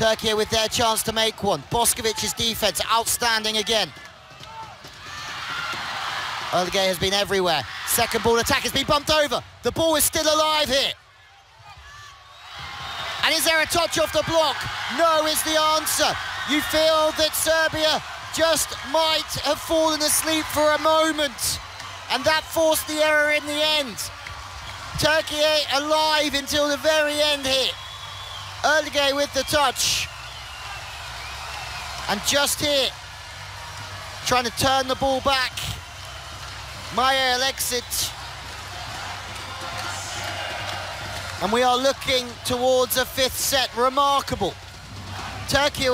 Turkey with their chance to make one. Boskovic's defence outstanding again. Erligay has been everywhere. Second ball attack has been bumped over. The ball is still alive here. And is there a touch off the block? No is the answer. You feel that Serbia just might have fallen asleep for a moment. And that forced the error in the end. Turkey alive until the very end here. Erligay with the touch. And just here, trying to turn the ball back. Maya exit. And we are looking towards a fifth set. Remarkable. Turkey